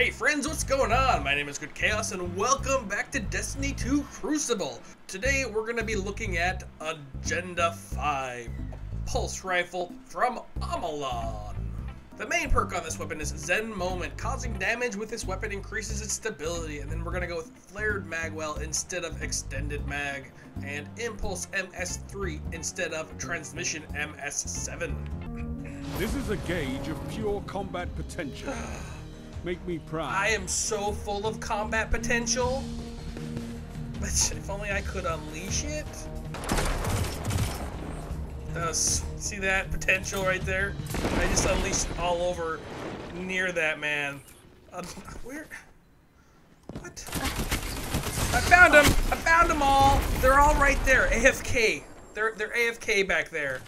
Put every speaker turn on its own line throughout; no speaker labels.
Hey friends, what's going on? My name is Good Khaos and welcome back to Destiny 2 Crucible. Today we're going to be looking at Agenda 5, a pulse rifle from Omolon. The main perk on this weapon is Zen Moment. Causing damage with this weapon increases its stability, and then we're going to go with Flared Magwell instead of Extended Mag, and Impulse MS3 instead of Transmission MS7.
This is a gauge of pure combat potential. Make me proud.
I am so full of combat potential. But if only I could unleash it. Uh, see that potential right there? I just unleashed all over near that man. Uh, where? What? I found them! I found them all! They're all right there. AFK. They're, they're AFK back there.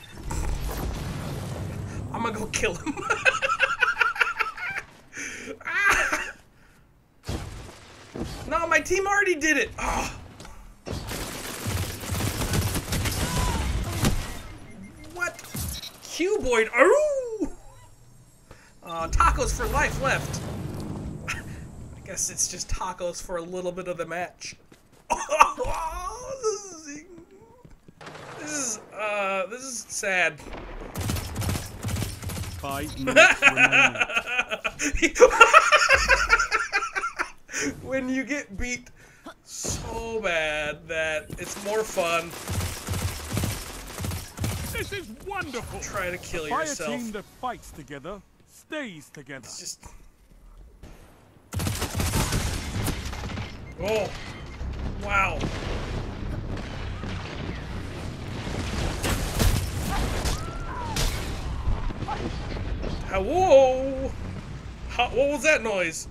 I'm gonna go kill him. No, my team already did it. Oh. What? Cuboid. Oh. Uh, tacos for life left. I guess it's just tacos for a little bit of the match. Oh, this is, this is uh, this is sad.
Five minutes remaining.
when you get beat so bad that fun.
This is wonderful.
Try to kill
Fire
yourself.
team that fights together stays together.
It's just. Oh, wow. Whoa! How, what was that noise?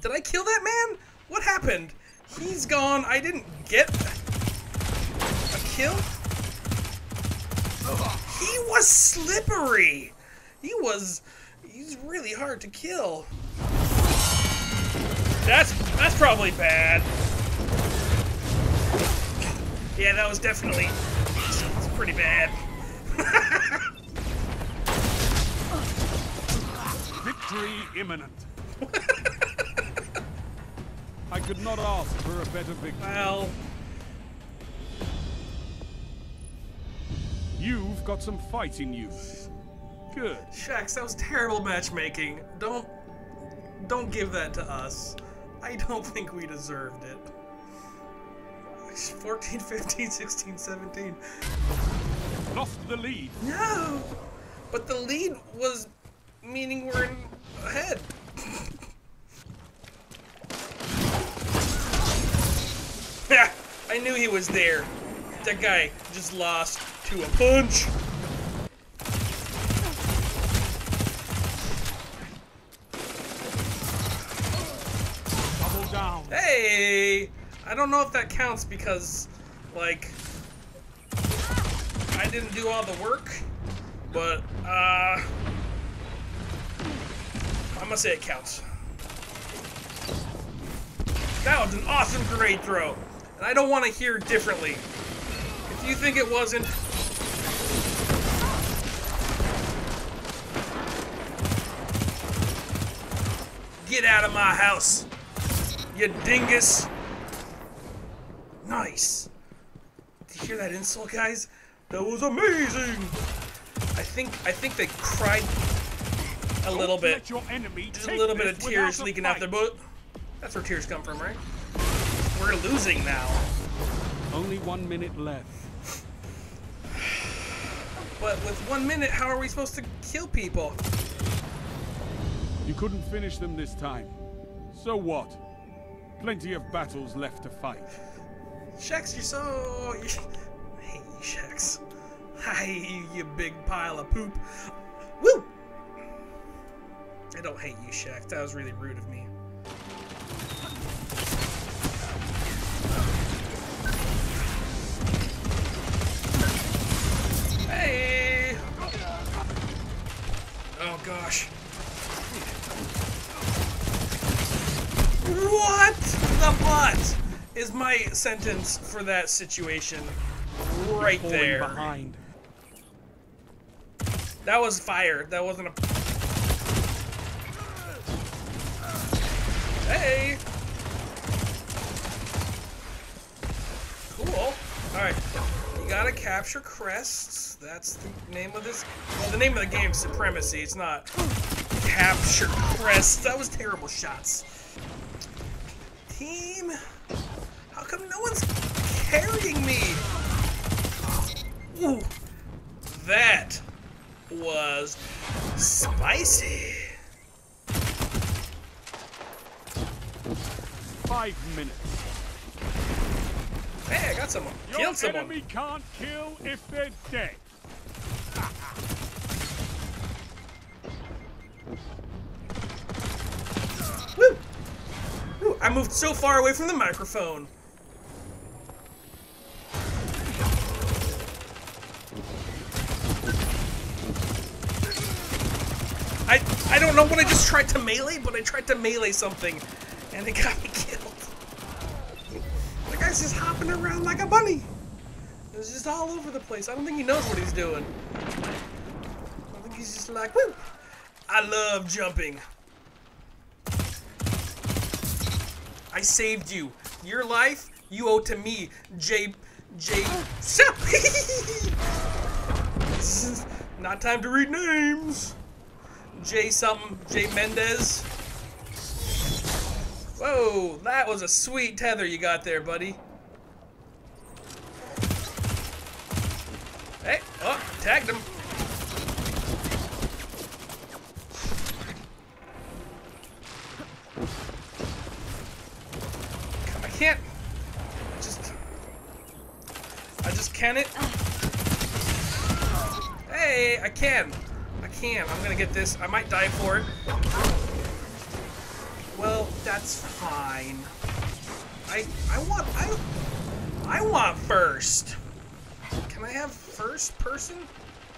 Did I kill that man? What happened? He's gone. I didn't get a kill? He was slippery. He was. He's really hard to kill. That's that's probably bad. Yeah, that was definitely. It's pretty bad.
Victory imminent. I could not ask for a better victory.
Well,
You've got some fight in you. Good.
Shaxx, that was terrible matchmaking. Don't don't give that to us. I don't think we deserved it. 14, 15, 16, 17.
Lost the lead.
No! But the lead was meaning we're in ahead. I knew he was there. That guy just lost to a punch.
Double down.
Hey! I don't know if that counts because, like, I didn't do all the work, but, uh, I'm gonna say it counts. That was an awesome grenade throw, I don't want to hear differently. If you think it wasn't, get out of my house, you dingus. Nice. Did you hear that insult, guys? That was amazing. I think I think they cried a little bit. Just a little bit of tears leaking out their butt. That's where tears come from, right? We're losing now.
Only one minute left.
But with one minute, how are we supposed to kill people?
You couldn't finish them this time. So what? Plenty of battles left to fight.
Shaxx, you're so... You... I hate you, Shaxx. I hate you, you big pile of poop. Woo! I don't hate you, Shaxx. That was really rude of me. Oh gosh. What the butt is my sentence for that situation right there.
behind.
That was fire. That wasn't a. capture crests. That's the name of this. Well, the name of the game is Supremacy. It's not capture crests. That was terrible shots. Team, how come no one's carrying me? Ooh, that was spicy.
Five minutes.
Got someone.
Your
Killed someone.
enemy can't kill if they're dead.
Woo! Woo! I moved so far away from the microphone. I I don't know what I just tried to melee, but I tried to melee something, and it got me killed. Guy's just hopping around like a bunny. It's just all over the place. I don't think he knows what he's doing. I think he's just like, woo! I love jumping. I saved you. Your life, you owe to me, J. J. Not time to read names. J. something. J. Mendez. Whoa, that was a sweet tether you got there, buddy. Hey, oh, tagged him. I can't. I just. I just can it. Hey, I can. I can. I'm gonna get this. I might die for it. Well, that's fine. I I want I I want first. Can I have first person?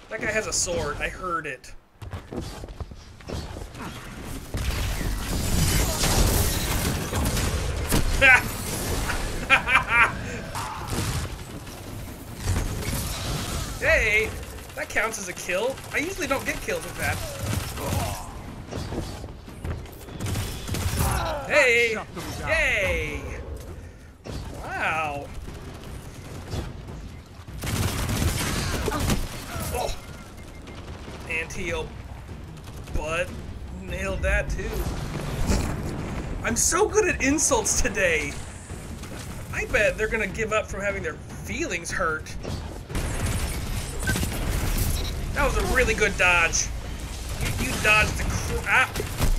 That guy has a sword. I heard it. hey, that counts as a kill. I usually don't get kills with that. Hey! Yay! Wow. Oh. Butt. Nailed that too. I'm so good at insults today. I bet they're gonna give up from having their feelings hurt. That was a really good dodge. You, you dodged the crap. Ah,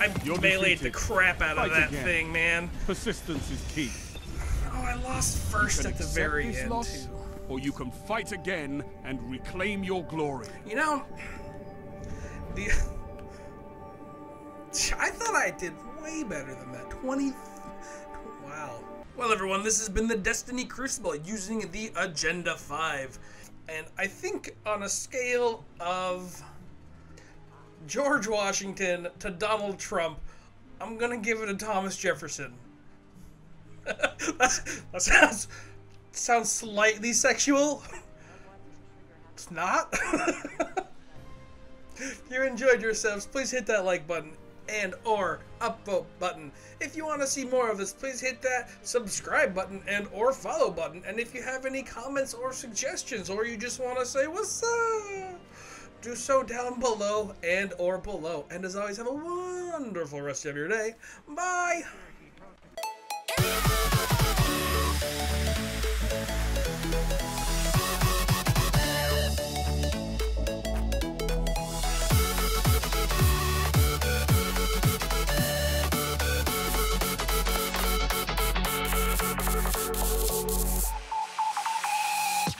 I
You're
meleeed the crap out of that
again.
thing, man.
Persistence is key.
Oh, I lost first at the very end,
loss, or you can fight again and reclaim your glory.
You know, I did way better than that. 20 Wow. Well, everyone, this has been the Destiny Crucible using the Agenda 5. And I think on a scale of George Washington to Donald Trump, I'm going to give it to Thomas Jefferson. That sounds sounds slightly sexual. It's not. if you enjoyed yourselves, please hit that like button and or upvote button. If you want to see more of this, please hit that subscribe button and or follow button. And if you have any comments or suggestions or you just want to say what's up, do so down below and or below. And as always, have a wonderful rest of your day. Bye.